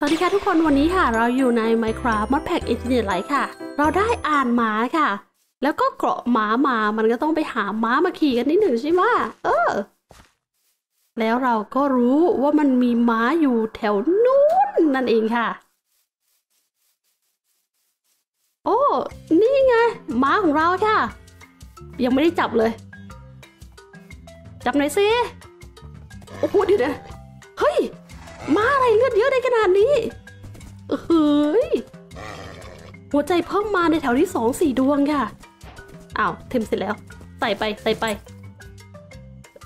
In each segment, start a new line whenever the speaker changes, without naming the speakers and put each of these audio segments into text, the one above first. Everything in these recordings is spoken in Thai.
สวัสดีค่ะทุกคนวันนี้ค่ะ เราอยู่ใน Minecraft Modpack Engineer ไลค่ะ เราได้อ่านหมาค่ะ แล้วก็เกราะหมามามันก็ต้องไปหาม้ามาขี่กันนิดหนึ่งใช่ไหมเออ แล้วเราก็รู้ว่ามันมีม้าอยู่แถวนู้นนั่นเองค่ะ โอ้ นี่ไงม้าของเราค่ะ ยังไม่ได้จับเลย จับหน่อยสิโอ้โหเดี๋ยวนะเฮ้ยม้า ลือดเยอะได้ขนาดนี้ เฮ้ย หัวใจเพิ่มมาในแถวที่สองสี่ดวงค่ะ อ้าว เทมเสร็จแล้ว ใส่ไปใส่ไป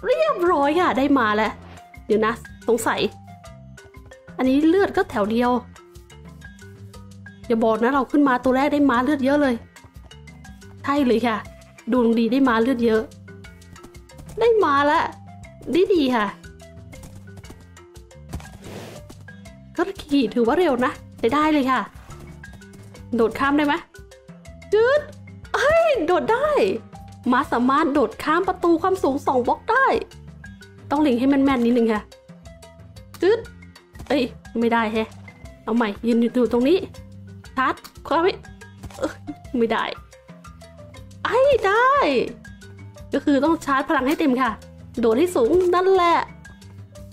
เรียบร้อยค่ะ ได้มาแล้ว เดี๋ยวนะ สงสัย อันนี้เลือดก็แถวเดียว อย่าบอกนะเราขึ้นมาตัวแรกได้มาเลือดเยอะเลย ใช่เลยค่ะ ดวงดีได้มาเลือดเยอะ ได้มาแล้วดีดีค่ะ ก็ขี่ถือว่าเร็วนะใช้ได้เลยค่ะ โดดข้ามได้ไหมจืดเฮ้ยโดดได้ มาสามารถโดดข้ามประตูความสูงสองบล็อกได้ ต้องเล็งให้แม่นๆนิดนึงค่ะจืดเอ้ยไม่ได้แฮะเอาใหม่ยืนอยู่ตรงนี้ชาร์จเข้าไปเอ้ไม่ได้ไอ้ได้ ก็คือต้องชาร์จพลังให้เต็มค่ะ โดดให้สูงนั่นแหละ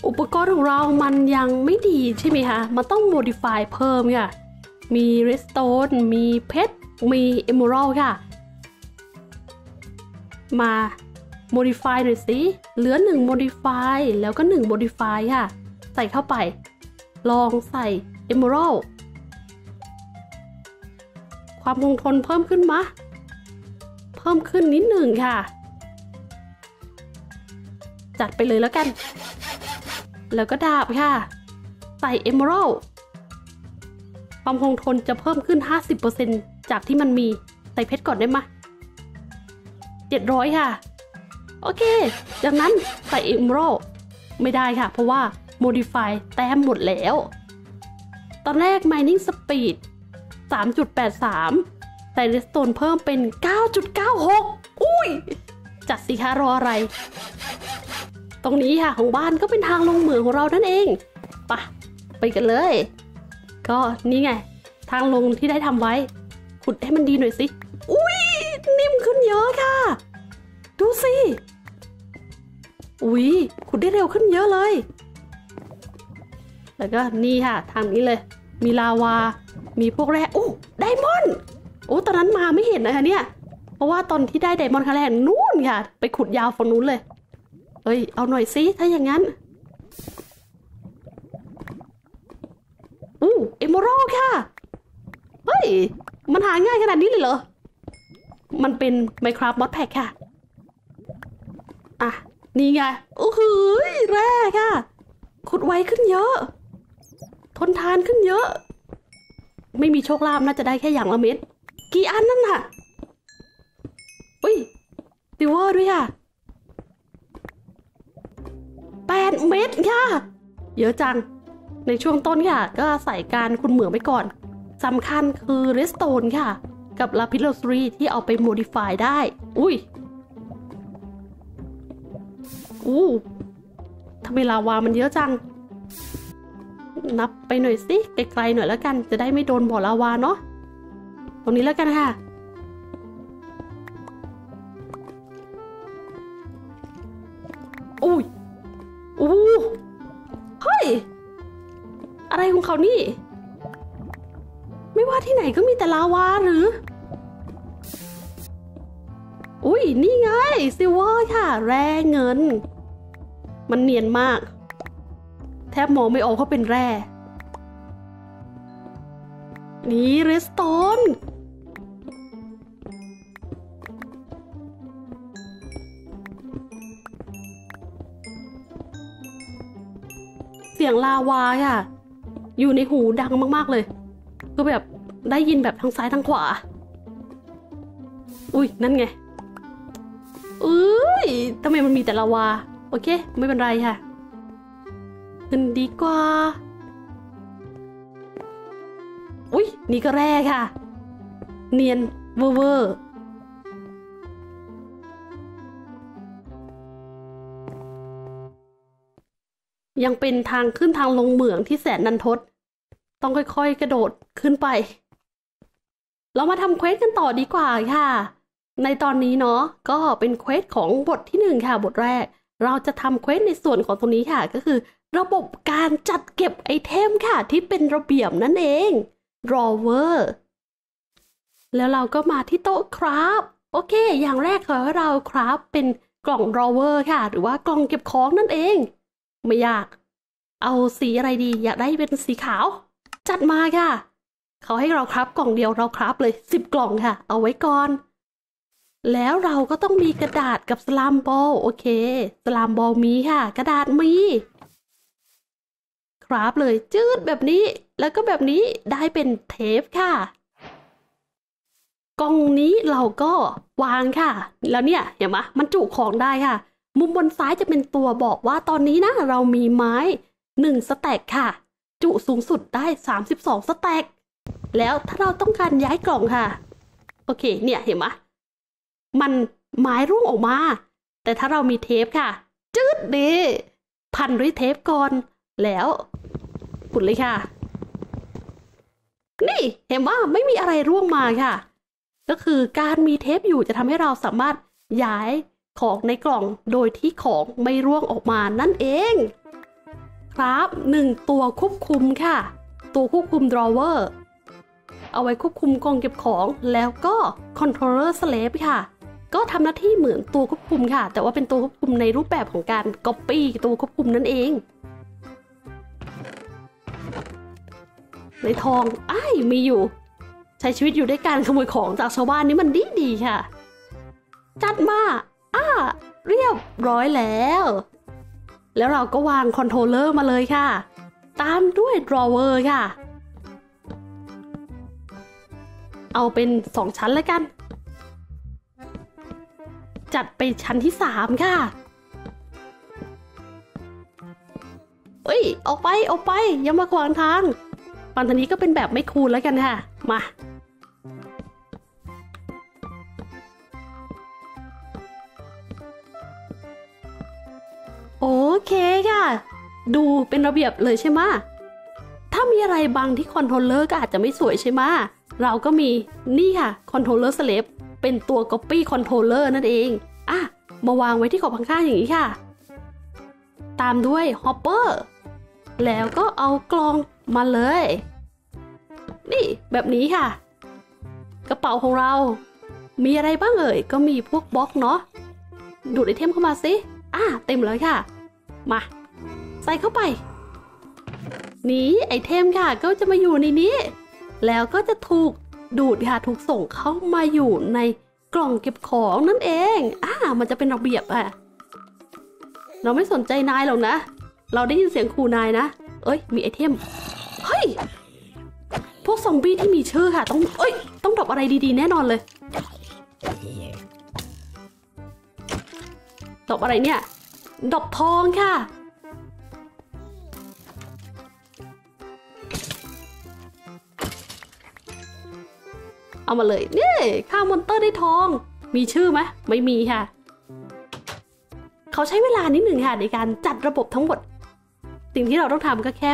อุปกรณ์ของเรามันยังไม่ดีใช่ไหมคะ มันต้อง modify เพิ่มค่ะ มี redstone มีเพชร มี emerald ค่ะ มา modify หน่อยสิ เหลือ1 modify แล้วก็1 modify ค่ะ ใส่เข้าไป ลองใส่ emerald ความคงทนเพิ่มขึ้นมะ เพิ่มขึ้นนิดหนึ่งค่ะ จัดไปเลยแล้วกัน แล้วก็ดาบค่ะ ใส่ Emerald ความคงทนจะเพิ่มขึ้น 50%จากที่มันมี ใส่เพชรก่อนได้ไหม700ค่ะ โอเค จากนั้นใส่ Emerald ไม่ได้ค่ะ เพราะว่า Modify แต้มหมดแล้ว ตอนแรก Mining Speed 3.83ใส่ Redstone เพิ่มเป็น 9.96 อุ้ย จัดสิคะรออะไร ตรงนี้ค่ะของบ้านก็เป็นทางลงเหมืองของเรานั่นเองปะไปกันเลย ก็นี่ไง ทางลงที่ได้ทำไว้ ขุดให้มันดีหน่อยสิ อุ้ยนิ่มขึ้นเยอะค่ะ ดูสิอุ้ยขุดได้เร็วขึ้นเยอะเลย แล้วก็นี่ค่ะ ทางนี้เลย มีลาวา มีพวกแร่โอ้ไดมอนด์โอ้ตอนนั้นมาไม่เห็นนะคะเนี่ย เพราะว่าตอนที่ได้ไดมอนด์ครั้งแรกนู่นค่ะ ไปขุดยาวฝั่งนู้นเลย เอ้ย เอาหน่อยสิถ้าอย่างนั้น อู้เอม r ร d ค่ะ เฮ้ย มันหาง่ายขนาดนี้เลยเหรอ มันเป็น Minecraft Mod Pack ค่ะ อะ นี่ไง โอ้โหแร่ค่ะ ขุดไวขึ้นเยอะ ทนทานขึ้นเยอะ ไม่มีโชคลาภน่าจะได้แค่อย่างละเม็ด กี่อันนั่นน่ะ อุ้ยซิลเวอร์ด้วยค่ะ 8เม็ดค่ะ เยอะจัง ในช่วงต้นค่ะ ก็ใส่การคุณเหมืองไปก่อนสำคัญคือเรสโตนค่ะ กับลาพิโลสรีที่เอาไปโมดิฟายได้ อุ้ยอู้ทำไมลาวามันเยอะจัง นับไปหน่อยสิไกลๆหน่อยแล้วกัน จะได้ไม่โดนบ่อลาวาเนาะตรงนี้แล้วกันค่ะอุ้ย ของเขานี่ ไม่ว่าที่ไหนก็มีแต่ลาวาหรือ อุ้ยนี่ไง silver ค่ะ แร่เงิน มันเนียนมาก แทบมองไม่ออกว่าเป็นแร่ นี่ redstoneเสียงลาวาค่ะ อยู่ในหูดังมากๆเลย ก็แบบได้ยินแบบทางซ้ายทางขวา อุ้ยนั่นไงเอ้ยทำไมมันมีแต่ลาวา โอเค ไม่เป็นไรค่ะขึ้นดีกว่า อุ้ยนี่ก็แร่ค่ะ เนียนเวอร์เวอร์ยังเป็นทางขึ้นทางลงเหมืองที่แสนรันทด ต้องค่อยๆ กระโดดขึ้นไป เรามาทำ quest กันต่อดีกว่าค่ะ ในตอนนี้เนาะก็เป็น quest ของบทที่หนึ่งค่ะ บทแรก เราจะทำ quest ในส่วนของตรงนี้ค่ะ ก็คือ ระบบการจัดเก็บ item ค่ะ ที่เป็นระเบียบนั่นเอง drawer แล้วเราก็มาที่โต๊ะ craft โอเค อย่างแรกขอให้เรา craft เป็นกล่อง drawer ค่ะ หรือว่ากล่องเก็บของนั่นเอง ไม่ยาก เอาสีอะไรดี อยากได้เป็นสีขาว จัดมาค่ะ เขาให้เราครับกล่องเดียวเราครับเลยสิบกล่องค่ะ เอาไว้ก่อน แล้วเราก็ต้องมีกระดาษกับสลามบอลโอเค สลามบอลมีค่ะ กระดาษมี ครับเลยจืดแบบนี้ แล้วก็แบบนี้ได้เป็นเทปค่ะกล่องนี้เราก็วางค่ะ แล้วเนี่ยเห็นไหมมันจุของได้ค่ะ มุมบนซ้ายจะเป็นตัวบอกว่าตอนนี้นะเรามีไม้หนึ่งสแต็กค่ะ จุสูงสุดได้ 32 สแต็ก แล้วถ้าเราต้องการย้ายกล่องค่ะ โอเค เนี่ยเห็นไหมมันไม้ร่วงออกมา แต่ถ้าเรามีเทปค่ะ จืดดีพันด้วยเทปก่อน แล้วปุดเลยค่ะ นี่เห็นว่าไม่มีอะไรร่วงมาค่ะ ก็คือการมีเทปอยู่จะทำให้เราสามารถย้ายของในกล่องโดยที่ของไม่ร่วงออกมานั่นเอง รับหนึ่งตัวควบคุมค่ะ ตัวควบคุม drawer เอาไว้ควบคุมกล่องเก็บของแล้วก็ controller slave ค่ะ ก็ทำหน้าที่เหมือนตัวควบคุมค่ะ แต่ว่าเป็นตัวควบคุมในรูปแบบของการ copy ตัวควบคุมนั่นเอง ในทองอ้ายมีอยู่ ใช้ชีวิตอยู่ด้วยการขโมยของจากชาวบ้านนี่มันดีดีค่ะ จัดมา อ้า เรียบร้อยแล้ว แล้วเราก็วาง controller มาเลยค่ะ ตามด้วย drawer ค่ะ เอาเป็นสองชั้นแล้วกัน จัดไปชั้นที่สามค่ะเอ้ย ออกไป ออกไป อย่ามาขวางทางฝั่งทางนี้ก็เป็นแบบไม่คูณแล้วกันค่ะ มา เคค่ะ ดูเป็นระเบียบเลยใช่ไหมถ้ามีอะไรบางที่ controller ก็อาจจะไม่สวยใช่ไหมเราก็มีนี่ค่ะ controller slave เป็นตัว Copy Controller นั่นเองอะมาวางไว้ที่ขอบข้างๆอย่างนี้ค่ะ ตามด้วย Hopper แล้วก็เอากล่องมาเลย นี่แบบนี้ค่ะ กระเป๋าของเรา มีอะไรบ้างเอ่ย ก็มีพวกบล็อกเนาะดูด item เข้ามาสิอ่าเต็มแล้วค่ะ มา ใส่เข้าไป นี่ item ค่ะก็จะมาอยู่ในนี้ แล้วก็จะถูกดูดค่ะถูกส่งเข้ามาอยู่ในกล่องเก็บของนั่นเอง อ่า มันจะเป็นระเบียบอะ เราไม่สนใจนายหรอกนะ เราได้ยินเสียงครูนายนะ เอ้ย มี item เฮ้ย พวกซอมบี้ที่มีชื่อค่ะ ต้อง เอ้ย ต้อง drop อะไรดีๆ แน่นอนเลย drop อะไรเนี่ย drop ทองค่ะ เอามาเลยนี่ฆ่า monster ได้ทอง มีชื่อไหมไม่มีค่ะ เขาใช้เวลานิดหนึ่งค่ะในการจัดระบบทั้งหมด สิ่งที่เราต้องทำก็แค่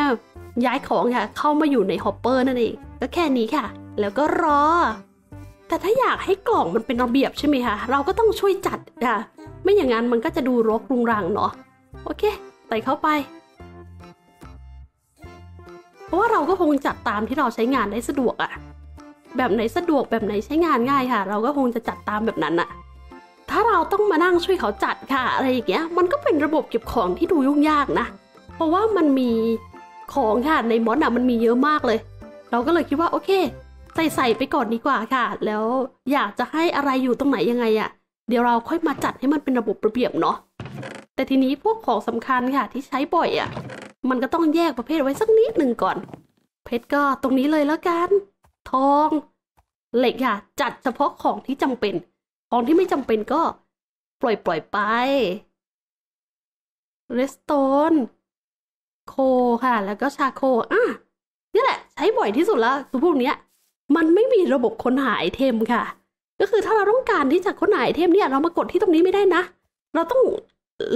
ย้ายของค่ะ เข้ามาอยู่ใน hopper นั่นเอง ก็แค่นี้ค่ะ แล้วก็รอ แต่ถ้าอยากให้กล่องมันเป็นระเบียบใช่ไหมคะเราก็ต้องช่วยจัดค่ะ ไม่อย่างนั้นมันก็จะดูรกรุงรังเนาะโอเคใส่เข้าไป เพราะว่าเราก็คงจัดตามที่เราใช้งานได้สะดวกอะแบบไหนสะดวกแบบไหนใช้งานง่ายค่ะ เราก็คงจะจัดตามแบบนั้นอะถ้าเราต้องมานั่งช่วยเขาจัดค่ะ อะไรอย่างเงี้ย มันก็เป็นระบบเก็บของที่ดูยุ่งยากนะ เพราะว่ามันมีของค่ะในมอสอะมันมีเยอะมากเลย เราก็เลยคิดว่าโอเค ใส่ใส่ไปก่อนดีกว่าค่ะ แล้วอยากจะให้อะไรอยู่ตรงไหนยังไงอะ เดี๋ยวเราค่อยมาจัดให้มันเป็นระบบระเบียบเนาะแต่ทีนี้พวกของสำคัญค่ะที่ใช้บ่อยอะ่ะ มันก็ต้องแยกประเภทไว้สักนิดหนึ่งก่อน เพชรก็ตรงนี้เลยแล้วกัน ทอง เหล็กค่ะ จัดเฉพาะของที่จำเป็น ของที่ไม่จำเป็นก็ ปล่อยปล่อยไปเรสโตนโคค่ะ แล้วก็ชาโคอะนี่แหละ ใช้บ่อยที่สุดแล้วคือพวกเนี้ย มันไม่มีระบบค้นหาไอเทมค่ะ ก็คือถ้าเราต้องการที่จะค้นหา item เนี่ยเรามากดที่ตรงนี้ไม่ได้นะ เราต้อง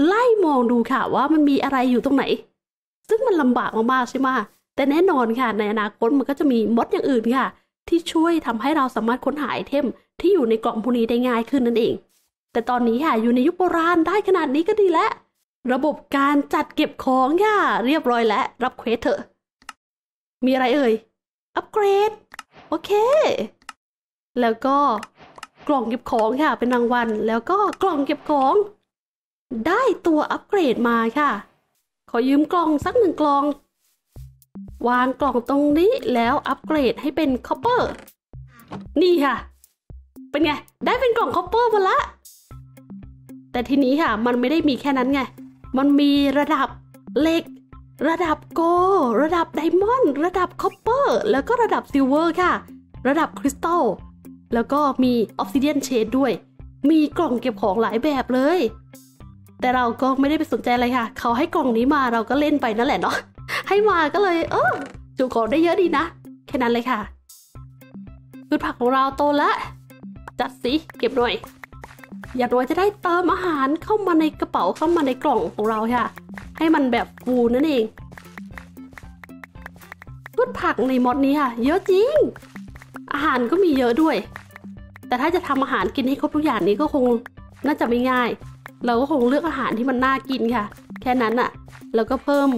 ไล่มองดูค่ะว่ามันมีอะไรอยู่ตรงไหน ซึ่งมันลำบากมากๆใช่ไหมแต่แน่นอนค่ะ ในอนาคตมันก็จะมี mod อย่างอื่นค่ะ ที่ช่วยทำให้เราสามารถค้นหา item ที่อยู่ในกล่องพวกนี้ได้ง่ายขึ้นนั่นเอง แต่ตอนนี้ค่ะอยู่ในยุคโบราณได้ขนาดนี้ก็ดีแล้วระบบการจัดเก็บของค่ะ เรียบร้อยแล้ว รับ quest เถอะ มีอะไรเอ่ย อัปเกรด โอเค แล้วก็ กล่องเก็บของค่ะเป็นรางวัล แล้วก็กล่องเก็บของ ได้ตัวอัปเกรดมาค่ะ ขอยืมกล่องสักหนึ่งกล่อง วางกล่องตรงนี้แล้วอัปเกรดให้เป็น copper นี่ค่ะ เป็นไง ได้เป็นกล่อง copper มาละ แต่ทีนี้ค่ะ มันไม่ได้มีแค่นั้นไง มันมีระดับเหล็กระดับ gold ระดับ diamond ระดับ copper แล้วก็ระดับ silver ค่ะ ระดับคริสตัล แล้วก็มี obsidian chest ด้วย มีกล่องเก็บของหลายแบบเลย แต่เราก็ไม่ได้ไปสนใจอะไรค่ะ เขาให้กล่องนี้มาเราก็เล่นไปนั่นแหละเนาะ ให้มาก็เลย เออจุของได้เยอะดีนะ แค่นั้นเลยค่ะพืชผักของเราโตแล้ว จัดสิเก็บหน่อย อย่างน้อยจะได้เติมอาหารเข้ามาในกระเป๋าเข้ามาในกล่องของเราค่ะ ให้มันแบบฟูนั่นเองพืชผักในมอดนี้ค่ะ เยอะจริง อาหารก็มีเยอะด้วย แต่ถ้าจะทำอาหารกินให้ครบทุกอย่างนี้ก็คงน่าจะไม่ง่าย เราก็คงเลือกอาหารที่มันน่ากินค่ะ แค่นั้นอะแล้วก็เพิ่ม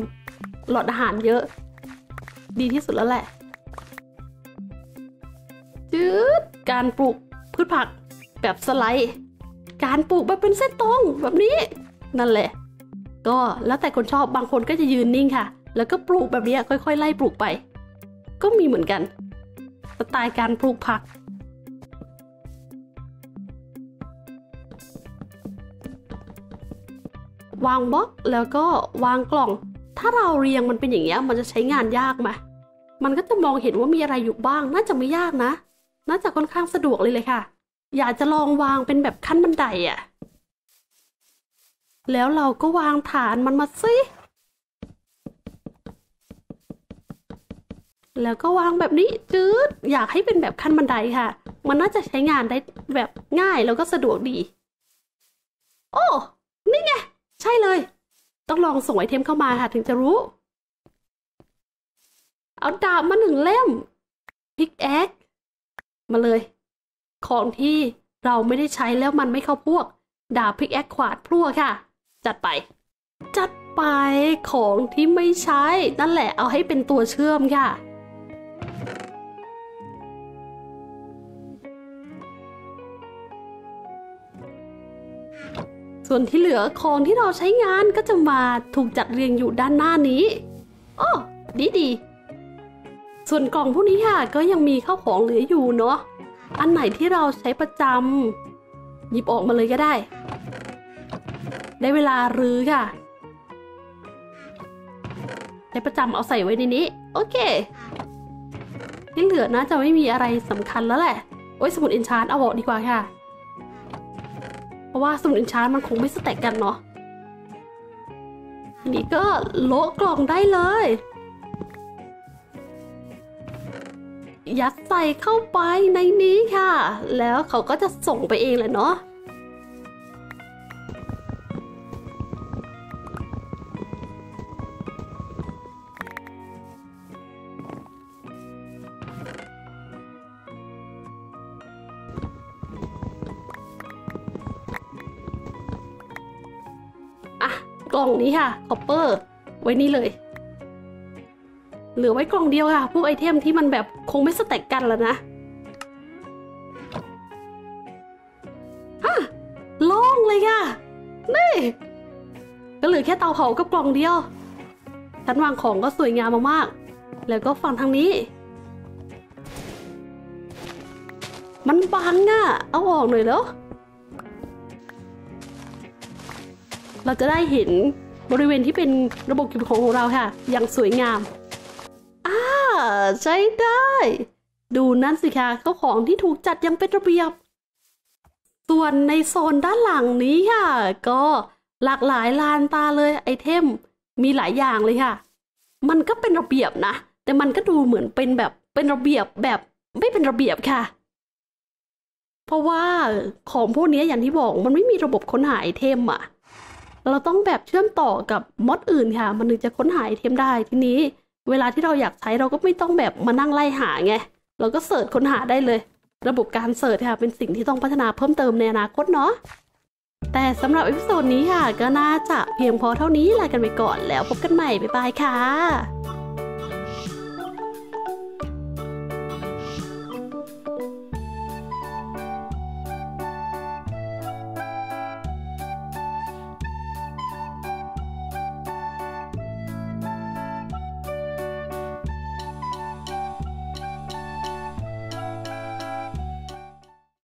หลอดอาหารเยอะ ดีที่สุดแล้วแหละจืดการปลูกพืชผักแบบสไลด์ การปลูกแบบเป็นเส้นตรงแบบนี้ นั่นแหละ ก็แล้วแต่คนชอบบางคนก็จะยืนนิ่งค่ะ แล้วก็ปลูกแบบนี้ค่อย ๆ ไล่ปลูกไป ก็มีเหมือนกัน สไตล์การปลูกผัก วางบล็อกแล้วก็วางกล่อง ถ้าเราเรียงมันเป็นอย่างเงี้ยมันจะใช้งานยากไหมมันก็จะมองเห็นว่ามีอะไรอยู่บ้าง น่าจะไม่ยากนะ น่าจะค่อนข้างสะดวกเลยเลยค่ะ อยากจะลองวางเป็นแบบขั้นบันไดอะ่ะแล้วเราก็วางฐานมันมาสิ แล้วก็วางแบบนี้จืดอยากให้เป็นแบบขั้นบันไดค่ะ มันน่าจะใช้งานได้แบบง่ายแล้วก็สะดวกดี โอ้ นี่ไง ใช่เลย ต้องลองส่ง item เข้ามาค่ะ ถึงจะรู้ เอาดาบมาหนึ่งเล่ม pickaxe มาเลย ของที่เราไม่ได้ใช้แล้วมันไม่เข้าพวก ดาบ pickaxe ขวานพลั่วค่ะ จัดไป จัดไปของที่ไม่ใช้ นั่นแหละเอาให้เป็นตัวเชื่อมค่ะ ส่วนที่เหลือของที่เราใช้งานก็จะมาถูกจัดเรียงอยู่ด้านหน้านี้อ้อดีดี ส่วนกล่องพวกนี้ค่ะก็ยังมีข้าวของเหลืออยู่เนาะ อันไหนที่เราใช้ประจำหยิบออกมาเลยก็ได้ ได้เวลารื้อค่ะ ใช้ประจำเอาใส่ไว้ในนี้ โอเค ที่เหลือน่าจะไม่มีอะไรสำคัญแล้วแหละ โอ้ยสมุดอินชาร์เอาออกดีกว่าค่ะ เพราะว่าสมุดอินชาร์มันคงไม่สแต็กกันเนาะนี้ก็โละกล่องได้เลย ยัดใส่เข้าไปในนี้ค่ะ แล้วเขาก็จะส่งไปเองเลยเนาะ กล่องนี้ค่ะ copper ไว้นี่เลย เหลือไว้กล่องเดียวค่ะ พวก item ที่มันแบบคงไม่ stack กันแล้วนะฮะโล่งเลยค่ะ นี่ ก็เหลือแค่เตาเผากับกล่องเดียวชั้นวางของก็สวยงามมากๆ แล้วก็ฝั่งทางนี้ มันบังอะเอาออกหน่อยแล้ว เราจะได้เห็นบริเวณที่เป็นระบบเก็บของของเราค่ะ อย่างสวยงาม อ่า ใช้ได้ ดูนั่นสิคะเขาของที่ถูกจัดอยังเป็นระเบียบ ส่วนในโซนด้านหลังนี้ค่ะ ก็หลากหลายลานตาเลยไอเทม มีหลายอย่างเลยค่ะ มันก็เป็นระเบียบนะ แต่มันก็ดูเหมือนเป็นแบบเป็นระเบียบแบบไม่เป็นระเบียบค่ะ เพราะว่าของพวกนี้อย่างที่บอกมันไม่มีระบบค้นหา item อะ เราต้องแบบเชื่อมต่อกับ mod อื่นค่ะ มันถึงจะค้นหา item ได้ทีนี้ เวลาที่เราอยากใช้เราก็ไม่ต้องแบบมานั่งไล่หาไงเราก็ search ค้นหาได้เลย ระบบการ search ค่ะเป็นสิ่งที่ต้องพัฒนาเพิ่มเติมในอนาคตเนาะแต่สำหรับ episode นี้ค่ะ ก็น่าจะเพียงพอเท่านี้ลากันไปก่อนแล้วพบกันใหม่ บ๊ายบายค่ะ